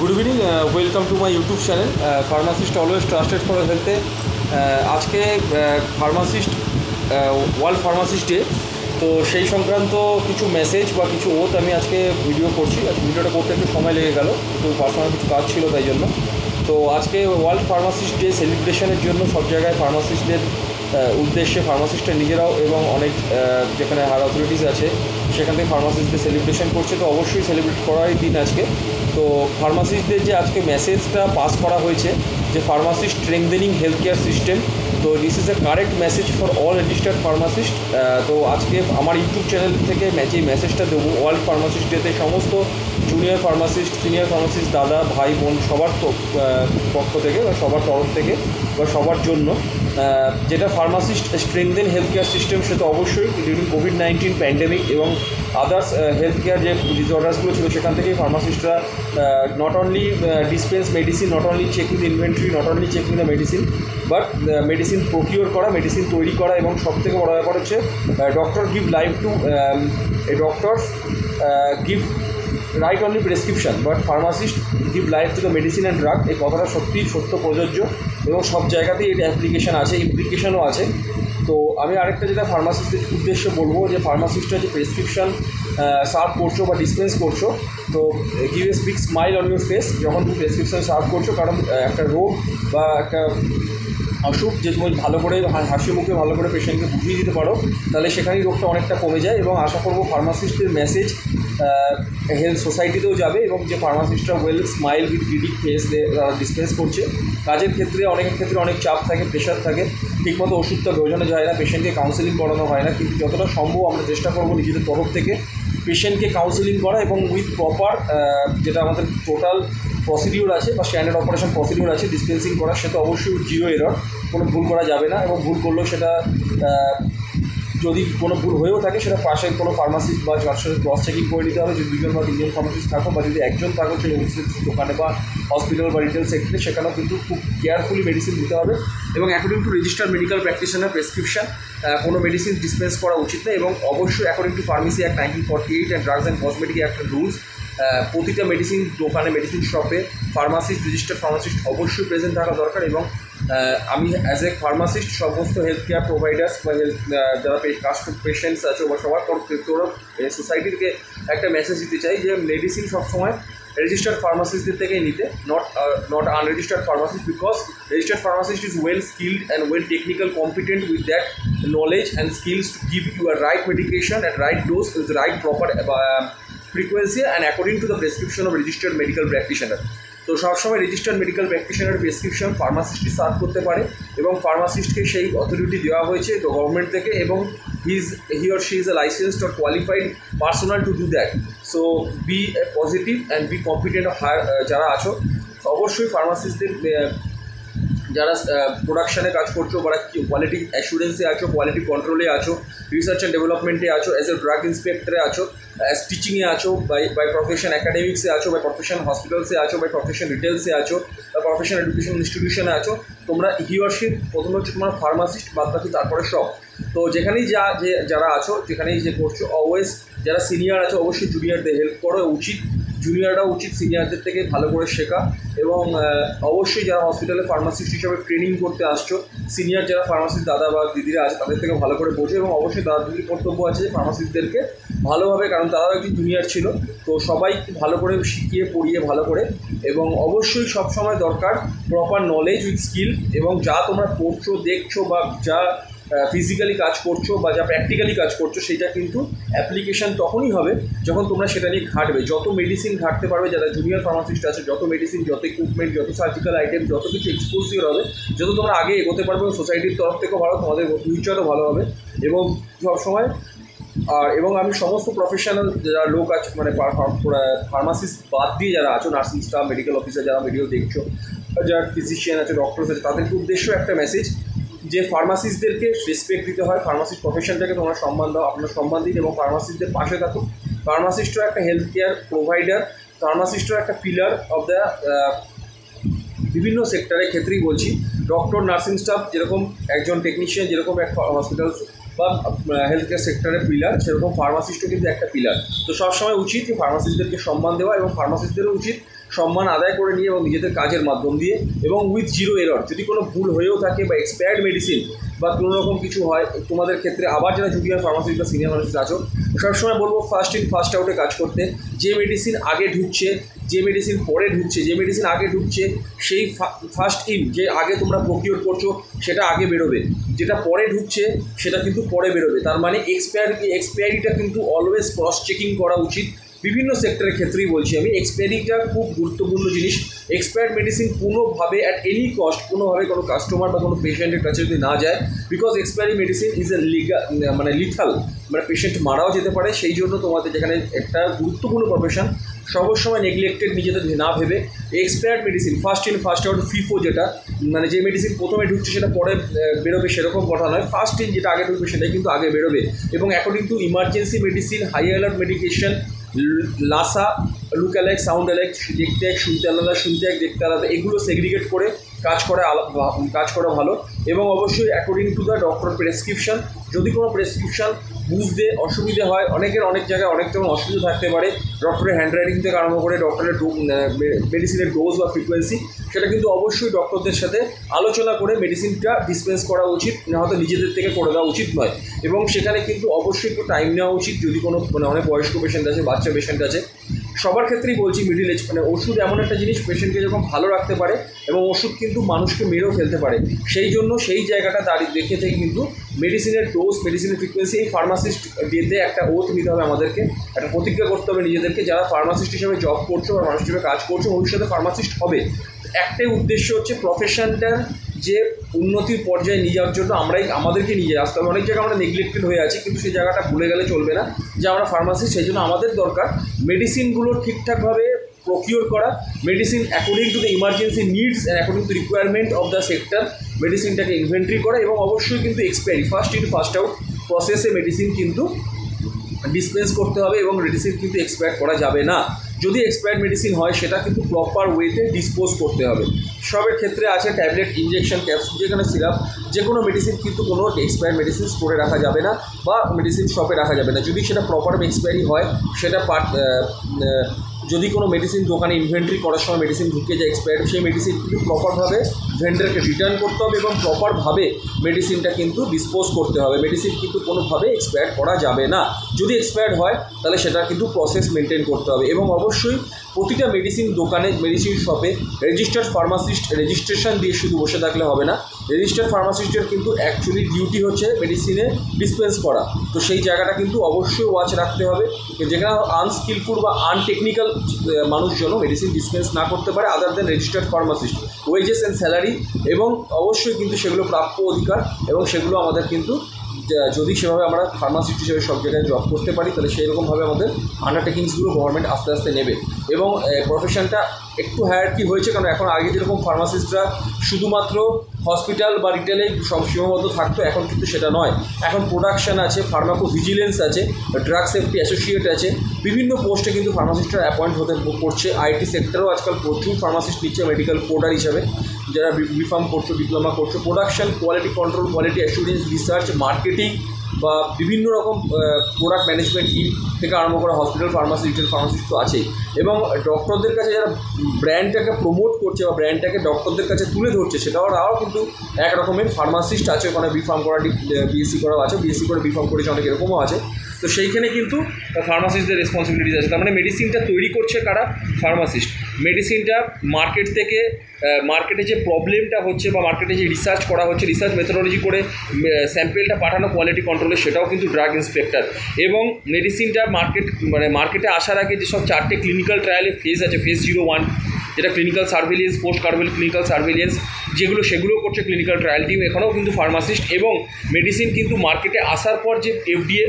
Good evening welcome to my YouTube channel pharmacist always trusted for হেলথে আজকে pharmacist world pharmacist day তো সেই সংক্রান্ত কিছু মেসেজ বা কিছু ওত আমি আজকে ভিডিও করছি। আজকে ভিডিওটা করতে একটু সময় লেগে গেল। একটু পার্সোনাল কিছু কাজ ছিল তাই জন্য। তো আজকে ওয়ার্ল্ড ফার্মাসিস্ট ডে সেলিব্রেশনের জন্য সব জায়গায় ফার্মাসিস্টদের উদ্দেশ্যে ফার্মাসিস্টরা নিজেরাও এবং অনেক যেখানে হায়ার অথরিটিস আছে, সেখান থেকে ফার্মাসিস্টদের সেলিব্রেশন করছে। তো অবশ্যই সেলিব্রেট করারই দিন আজকে। তো ফার্মাসিস্টদের যে আজকে মেসেজটা পাস করা হয়েছে, যে pharmacist strengthening health care system তো this is a correct message for all registered pharmacist তো আজকে আমার ইউটিউব চ্যানেল থেকে যে মেসেজটা দেবো ওয়ার্ল্ড ফার্মাসিস্ট ডেতে সমস্ত জুনিয়র ফার্মাসিস্ট সিনিয়র ফার্মাসিস্ট দাদা, ভাই, বোন সবার পক্ষ থেকে বা সবার তরফ থেকে বা সবার জন্য যেটা pharmacist strengthen health care system সে তো অবশ্যই ডিউরিং কোভিড নাইন্টিন প্যান্ডেমিক এবং আদার্স হেলথ কেয়ার যে ডিসঅর্ডার্সগুলো ছিল, সেখান থেকেই ফার্মাসিস্টরা not only dispense medicine not only checking the inventory not only checking the medicine but medicine procure করা মেডিসিন তৈরি করা এবং সব থেকে বড় ব্যাপার হচ্ছে doctor give life to a doctors give right only prescription but pharmacist give life to the medicine and drug এই কথাটা সত্যিই সত্য প্রযোজ্য এবং সব জায়গাতেই এটা অ্যাপ্লিকেশন আছে ইমপ্লিকেশনও আছে। তো আমি আরেকটা যেটা ফার্মাসিস্টের উদ্দেশ্যে বলব, যে ফার্মাসিস্টরা যে প্রেসক্রিপশন সার্ভ করছ বা ডিসপেন্স করছ, তো give a speak smile on your face যখন তুমি প্রেসক্রিপশন সার্ভ করছ, কারণ একটা রোগ বা একটা অসুখ যে তুমি ভালো করে হাসি মুখে ভালো করে পেশেন্টকে বুঝিয়ে দিতে পারো, তাহলে সেখানেই রোগটা অনেকটা কমে যায় এবং আশা করব ফার্মাসিস্টের মেসেজ হেলথ সোসাইটিতেও যাবে এবং যে ফার্মাসিস্টরা well smile with greeting face dispense করছে, কাজের ক্ষেত্রে অনেকের ক্ষেত্রে অনেক চাপ থাকে প্রেশার থাকে, ঠিকমতো ওষুধটা প্রয়োজনে যায় না পেশেন্টকে কাউন্সেলিং করানো হয় না, কিন্তু যতটা সম্ভব আমরা চেষ্টা করব নিজেদের তরফ থেকে পেশেন্টকে কাউন্সেলিং করা এবং উইথ প্রপার যেটা আমাদের টোটাল প্রসিডিউর আছে বা স্ট্যান্ডার্ড অপারেশন প্রসিডিউর আছে ডিসপেন্সিং করা সেটা অবশ্যই জিরো এরর কোনো ভুল করা যাবে না এবং ভুল করলেও সেটা যদি কোনো ভুল হয়েও থাকে, সেটা পাশের কোনো ফার্মাসিস্ট বা সাথে ক্রস চেকিং করে নিতে হবে, যদি দুজন বা তিনজন ফার্মাসিস্ট থাকো বা যদি একজন থাকো সেই ওষুধের দোকানে বা হসপিটাল বা রিটেল সেক্টরে সেখানেও কিন্তু খুব কেয়ারফুলি মেডিসিন দিতে হবে এবং according to register medical practitioner prescription কোনো মেডিসিন ডিসপেন্স করা উচিত না এবং অবশ্যই according to pharmacy act nineteen forty eight and drugs and cosmetic অ্যাক্টের rules প্রতিটা মেডিসিন দোকানে মেডিসিন শপে ফার্মাসিস্ট রেজিস্টার্ড ফার্মাসিস্ট অবশ্যই প্রেজেন্ট থাকা দরকার এবং আমি অ্যাজ এ ফার্মাসিস্ট সমস্ত হেলথ কেয়ার প্রোভাইডার্স বা হেলথ যারা কাস্ট পেশেন্টস আছে বা সবার তোরা সোসাইটি থেকে একটা মেসেজ দিতে চাই যে মেডিসিন সবসময় রেজিস্টার্ড ফার্মাসিস্টদের থেকেই নিতে not not unregistered pharmacist because registered pharmacist is well skilled and well technical competent with that knowledge and skills you a right medication at right dose with the right proper uh, frequency and according to the prescription of registered medical practitioner. তো সবসময় registered medical practitioner prescription ফার্মাসিস্টই serve করতে পারে এবং ফার্মাসিস্টকে সেই authority দেওয়া হয়েছে তো গভর্নমেন্ট থেকে এবং his he or she is a licensed or qualified personal to do that so be positive and be competent higher যারা আছো, অবশ্যই ফার্মাসিস্টদের যারা প্রোডাকশানে কাজ করছ বা কোয়ালিটি অ্যাসুরেন্সে আছো কোয়ালিটি কন্ট্রোলে আছো রিসার্চ অ্যান্ড ডেভেলপমেন্টে আছো অ্যাজ এ ড্রাগ ইন্সপেক্টরে আছো অ্যাজ টিচিংয়ে আছো বাই বাই প্রফেশন একাডেমিক্সে আছো বাই প্রফেশন হসপিটালসে আছো বাই প্রফেশন রিটেলসে আছো বা প্রফেশন এডুকেশন ইনস্টিটিউশনে আছো, তোমরা হিওরশিপ প্রথমে হচ্ছে তোমার ফার্মাসিস্ট বাদ বাকি তারপরে সব তো যেখানেই যা, যে, যারা আছো, যেখানেই যে করছ অলওয়েজ যারা সিনিয়র আছো, অবশ্যই জুনিয়রদের হেল্প করা উচিত। জুনিয়ররা উচিত সিনিয়রদের থেকে ভালো করে শেখা এবং অবশ্যই যারা হসপিটালে ফার্মাসিস্ট হিসাবে ট্রেনিং করতে আসছো সিনিয়র যারা ফার্মাসিস্ট দাদা বা দিদিরা আছে, তাদের থেকে ভালো করে বোঝো এবং অবশ্যই দাদা দিদির কর্তব্য আছে যে ফার্মাসিস্টদেরকে ভালোভাবে, কারণ তারাও একটি জুনিয়র ছিল। তো সবাই ভালো করে শিখিয়ে, পড়িয়ে ভালো করে। এবং অবশ্যই সবসময় দরকার প্রপার নলেজ উইথ স্কিল এবং যা তোমরা পড়ছো, দেখছ বা যা ফিজিক্যালি কাজ করছ বা যা প্র্যাকটিক্যালি কাজ করছ, সেটা কিন্তু অ্যাপ্লিকেশন তখনই হবে যখন তোমরা সেটা নিয়ে ঘাটবে। যত মেডিসিন ঘাটতে পারবে, যারা জুনিয়র ফার্মাসিস্ট আছে, যত মেডিসিন যত ইকুইপমেন্ট যত সার্জিক্যাল আইটেম যত কিছু এক্সপোজিওর হবে, যত তোমরা আগে এগোতে পারবে সোসাইটির তরফ থেকেও ভালো, তোমাদের ফিউচারও ভালো হবে। এবং সবসময় আর, এবং আমি সমস্ত প্রফেশনাল যারা লোক আছে মানে ফার্মাসিস্ট বাদ দিয়ে যারা আছো নার্সিং স্টাফ মেডিকেল অফিসার যারা ভিডিও দেখছ যারা ফিজিশিয়ান আছে ডক্টর আছে তাদেরকে উদ্দেশ্য একটা মেসেজ যে ফার্মাসিস্টদেরকে রেসপেক্ট দিতে হয় ফার্মাসিস্ট প্রফেশনটাকে তোমরা সম্মান দাও, আপনার সম্মান দিন এবং ফার্মাসিস্টদের পাশে থাকুন। ফার্মাসিস্টও একটা হেলথ কেয়ার প্রোভাইডার ফার্মাসিস্টও একটা পিলার অফ দ্য বিভিন্ন সেক্টরের ক্ষেত্রেই বলছি। ডক্টর নার্সিং স্টাফ যেরকম একজন টেকনিশিয়ান যেরকম এক হসপিটাল বা হেলথ কেয়ার সেক্টরের পিলার সেরকম ফার্মাসিস্টও কিন্তু একটা পিলার তো সবসময় উচিত ফার্মাসিস্টদেরকে সম্মান দেওয়া এবং ফার্মাসিস্টদেরও উচিত সম্মান আদায় করে নিয়ে এবং নিজেদের কাজের মাধ্যম দিয়ে এবং উইথ জিরো এরর যদি কোনো ভুল হয়েও থাকে বা এক্সপায়ার্ড মেডিসিন বা কোনো রকম কিছু হয়, তোমাদের ক্ষেত্রে আবার যারা জুনিয়র ফার্মাসিস্ট বা সিনিয়র ফার্মাসিস্ট আছো, সবসময় বলব ফার্স্ট ইন ফার্স্ট আউটে কাজ করতে। যে মেডিসিন আগে ঢুকছে, যে মেডিসিন পরে ঢুকছে, যে মেডিসিন আগে ঢুকছে, সেই ফার্স্ট ইন যে আগে তোমরা প্রকিওর করছ, সেটা আগে বেরোবে। যেটা পরে ঢুকছে, সেটা কিন্তু পরে বেরোবে। তার মানে এক্সপায়ার এক্সপায়ারিটা কিন্তু অলওয়েজ ক্রস চেকিং করা উচিত। বিভিন্ন সেক্টরের ক্ষেত্রেই বলছি আমি এক্সপায়ারিটা খুব গুরুত্বপূর্ণ জিনিস। এক্সপায়ার্ড মেডিসিন কোনোভাবে অ্যাট এনি কস্ট কোনোভাবে কোনো কাস্টমার বা কোনো পেশেন্টের কাছে যদি না যায় because expiry medicine is a লিগা মানে লিথাল মানে পেশেন্ট মারাও যেতে পারে। সেই জন্য তোমাদের যেখানে একটা গুরুত্বপূর্ণ প্রফেশন সবসময় নেগলেক্টেড নিজেদের না ভেবে expired medicine first in first out FIFO যেটা মানে যে মেডিসিন প্রথমে ঢুকছে সেটা পরে বেরোবে সেরকম কথা নয়। ফার্স্ট ইন যেটা আগে ঢুকবে সেটাই কিন্তু আগে বেরোবে। এবং according to emergency medicine high alert medication LASA look alike sound alike দেখতে এক শুনতে আলাদা, শুনতে এক, দেখতে আলাদা, এগুলো সেগ্রিগেট করে কাজ করা কাজ করা ভালো। এবং অবশ্যই according to the doctor prescription যদি কোনো প্রেসক্রিপশন বুঝতে অসুবিধে হয়। অনেকের অনেক জায়গায় অনেক রকম অসুবিধা থাকতে পারে। ডক্টরের হ্যান্ডরাইটিং থেকে আরম্ভ করে ডক্টরের মেডিসিনের ডোজ বা ফ্রিকোয়েন্সি সেটা কিন্তু অবশ্যই ডক্টরদের সাথে আলোচনা করে মেডিসিনটা ডিসপেন্স করা উচিত। না হয়তো নিজেদের থেকে করে দেওয়া উচিত নয়। এবং সেখানে কিন্তু অবশ্যই একটু টাইম নেওয়া উচিত। যদি কোনো মানে অনেক বয়স্ক পেশেন্ট আছে, বাচ্চা পেশেন্ট আছে সবার ক্ষেত্রেই বলছি মিডিল এজ মানে ওষুধ এমন একটা জিনিস পেশেন্টকে যখন ভালো রাখতে পারে এবং ওষুধ কিন্তু মানুষকে মেরেও ফেলতে পারে। সেই জন্য সেই জায়গাটা দাঁড়িয়ে দেখে থেকে কিন্তু মেডিসিনের ডোজ মেডিসিনের ফ্রিকোয়েন্সি এই ফার্মাসিস্ট দিতে একটা ওথ নিতে হবে আমাদেরকে। একটা প্রতিজ্ঞা করতে হবে নিজেদেরকে যারা ফার্মাসিস্ট হিসেবে জব করছ বা মানুষ হিসেবে কাজ করছ, ভবিষ্যতে ফার্মাসিস্ট হবে। একটাই উদ্দেশ্য হচ্ছে প্রফেশনটার যে উন্নতির পর্যায়ে নিয়ে যাওয়ার জন্য আমরাই, আমাদেরকে নিয়ে আসতে হবে অনেক জায়গায় আমরা নেগলেক্টেড হয়ে আছি, কিন্তু সেই জায়গাটা ভুলে গেলে চলবে না। যে আমরা ফার্মাসি সেই জন্য আমাদের দরকার মেডিসিনগুলো ঠিকঠাকভাবে প্রকিওর করা medicine according to the emergency needs and according to requirement of the sector মেডিসিনটাকে inventory করা এবং অবশ্যই কিন্তু expiry first in first out প্রসেসে মেডিসিন কিন্তু ডিসপেন্স করতে হবে এবং মেডিসিন কিন্তু এক্সপায়ার করা যাবে না। যদি এক্সপায়ার্ড মেডিসিন হয়, সেটা কিন্তু প্রপার ওয়েতে ডিসপোজ করতে হবে। সবের ক্ষেত্রে আছে ট্যাবলেট ইঞ্জেকশন ক্যাপসুল যেখানে সিরাপ যে কোনো মেডিসিন কিন্তু কোনো এক্সপায়ার মেডিসিন স্টোরে রাখা যাবে না বা মেডিসিন শপে রাখা যাবে না। যদি সেটা প্রপার এক্সপায়ারি হয়, সেটা পার্ট যদি কোনো মেডিসিন দোকানে ইনভেন্টরি করার সময় মেডিসিন ঢুকে যায় এক্সপায়ার্ড সেই মেডিসিন কিন্তু প্রপারভাবে ভেন্ডারকে রিটার্ন করতে হবে এবং প্রপারভাবে মেডিসিনটা কিন্তু ডিসপোজ করতে হবে। মেডিসিন কিন্তু কোনোভাবে এক্সপায়ার করা যাবে না। যদি এক্সপায়ার্ড হয়, তাহলে সেটা কিন্তু প্রসেস মেনটেন করতে হবে এবং অবশ্যই প্রতিটা মেডিসিন দোকানে মেডিসিন শপে রেজিস্টার্ড ফার্মাসিস্ট রেজিস্ট্রেশন দিয়ে শুধু বসে থাকলে হবে না। রেজিস্টার্ড ফার্মাসিস্টের কিন্তু অ্যাকচুয়ালি ডিউটি হচ্ছে মেডিসিনে ডিসপেন্স করা। তো সেই জায়গাটা কিন্তু অবশ্যই ওয়াচ রাখতে হবে। যেখানে আনস্কিলফুল বা আনটেকনিক্যাল মানুষজন মেডিসিন ডিসপেন্স না করতে পারে other than registered pharmacist wages and salary এবং অবশ্যই কিন্তু সেগুলো প্রাপ্য অধিকার এবং সেগুলো আমাদের কিন্তু যদি সেভাবে আমরা ফার্মাসিস্ট হিসেবে সব জায়গায় জব করতে পারি, তাহলে সেই রকমভাবে আমাদের আন্ডারটেকিংসগুলো গভর্নমেন্ট আস্তে আস্তে নেবে। এবং প্রফেশনটা একটু হায়ারকি হয়েছে? কারণ এখন আগে যেরকম ফার্মাসিস্টরা শুধুমাত্র হসপিটাল বা রিটেলে সব সীমাবদ্ধ থাকতো, এখন কিন্তু সেটা নয়। এখন প্রোডাকশান আছে ফার্মাকো ভিজিলেন্স আছে ড্রাগ সেফটি অ্যাসোসিয়েট আছে। বিভিন্ন পোস্টে কিন্তু ফার্মাসিস্টরা অ্যাপয়েন্ট হতে করছে। আইটি সেক্টরেও আজকাল প্রচুর ফার্মাসিস্ট নিচ্ছে মেডিকেল কোডার হিসাবে। যারা বিফার্ম করছ ডিপ্লোমা করছ production quality control quality assurance research marketing বা বিভিন্ন রকম প্রোডাক্ট ম্যানেজমেন্ট টিম থেকে আরম্ভ করা হসপিটাল ফার্মাসি রিটেল ফার্মাসিস্ট তো আছেই। এবং ডক্টরদের কাছে যারা ব্র্যান্ডটাকে প্রমোট করছে বা ব্র্যান্ডটাকে ডক্টরদের কাছে তুলে ধরছে, সেটাও তারাও কিন্তু এক রকমের ফার্মাসিস্ট আছে। ওখানে বিফার্ম করা বিএসসি করাও আছে। বিএসসি করে বিফার্ম করেছে, অনেক এরকমও আছে। তো সেইখানে কিন্তু ফার্মাসিস্টদের রেসপন্সিবিলিটিস আছে। তার মানে মেডিসিনটা তৈরি করছে কারা? ফার্মাসিস্ট মেডিসিনটা মার্কেট থেকে মার্কেটে যে প্রবলেমটা হচ্ছে বা মার্কেটে যে রিসার্চ করা হচ্ছে রিসার্চ মেথোলজি করে স্যাম্পেলটা পাঠানো কোয়ালিটি কন্ট্রোলে সেটাও কিন্তু ড্রাগ ইন্সপেক্টর এবং মেডিসিনটা মার্কেট মানে মার্কেটে আসার আগে যেসব চারটে ক্লিনিক্যাল ট্রায়ালে ফেজ আছে ফেজ জিরো ওয়ান যেটা ক্লিনিক্যাল সার্ভিলিয়েন্স পোস্ট কার্ভেল ক্লিনিক্যাল সার্ভিলিয়েন্স যেগুলো সেগুলো করছে ক্লিনিক্যাল ট্রায়াল টিম এখানেও কিন্তু ফার্মাসিস্ট এবং মেডিসিন কিন্তু মার্কেটে আসার পর যে এফডিএ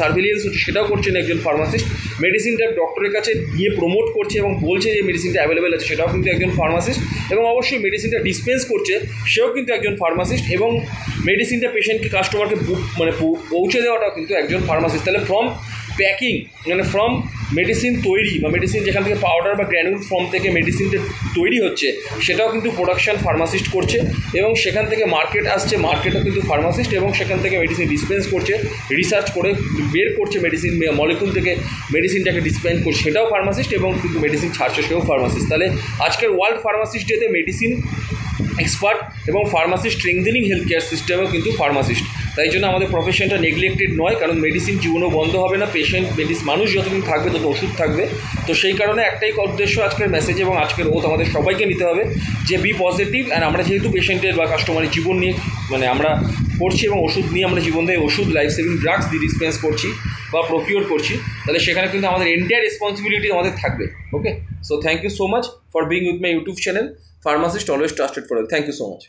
সার্ভিলিয়েন্স হচ্ছে সেটাও করছেন একজন ফার্মাসিস্ট মেডিসিনটা ডক্টরের কাছে গিয়ে প্রমোট করছে এবং বলছে যে মেডিসিনটা অ্যাভেলেবেল আছে, সেটাও কিন্তু একজন ফার্মাসিস্ট এবং অবশ্যই মেডিসিনটা ডিসপেন্স করছে, সেও কিন্তু একজন ফার্মাসিস্ট এবং মেডিসিনটা পেশেন্টকে কাস্টমারকে মানে পৌঁছে দেওয়াটাও কিন্তু একজন ফার্মাসিস্ট তাহলে ফ্রম প্যাকিং মানে ফ্রম মেডিসিন তৈরি বা মেডিসিন যেখান থেকে পাউডার বা গ্র্যানুল ফর্ম থেকে মেডিসিনটা তৈরি হচ্ছে, সেটাও কিন্তু প্রোডাকশন ফার্মাসিস্ট করছে এবং সেখান থেকে মার্কেট আসছে মার্কেটও কিন্তু ফার্মাসিস্ট এবং সেখান থেকে মেডিসিন ডিসপেন্স করছে রিসার্চ করে বের করছে মেডিসিন মলিকুল থেকে মেডিসিনটাকে ডিসপেন্স করছে, সেটাও ফার্মাসিস্ট এবং কিন্তু মেডিসিন ছাড়ছে, সেও ফার্মাসিস্ট তাহলে আজকের ওয়ার্ল্ড ফার্মাসিস্ট ডেতে মেডিসিন এক্সপার্ট এবং ফার্মাসি স্ট্রেংথেনিং হেলথ কেয়ার সিস্টেমেও কিন্তু ফার্মাসিস্ট তাই জন্য আমাদের প্রফেশনটা নেগলেক্টেড নয়, কারণ মেডিসিন জীবনও বন্ধ হবে না পেশেন্ট মেডিস মানুষ যতদিন থাকবে তত ওষুধ থাকবে। তো সেই কারণে একটাই উদ্দেশ্য আজকের মেসেজ এবং আজকের ওত আমাদের সবাইকে নিতে হবে যে বি পজিটিভ অ্যান্ড আমরা যেহেতু পেশেন্টের বা কাস্টমারের জীবন নিয়ে মানে আমরা পড়ছি এবং ওষুধ নিয়ে আমরা জীবন দিয়ে ওষুধ লাইফ সেভিং ড্রাগস দিয়ে ডিসপেন্স করছি বা প্রকিওর করছি, তাহলে সেখানে কিন্তু আমাদের এন্টায়ার রেসপন্সিবিলিটি আমাদের থাকবে okay so thank you so much for being with my YouTube channel pharmacist always trusted for thank you so much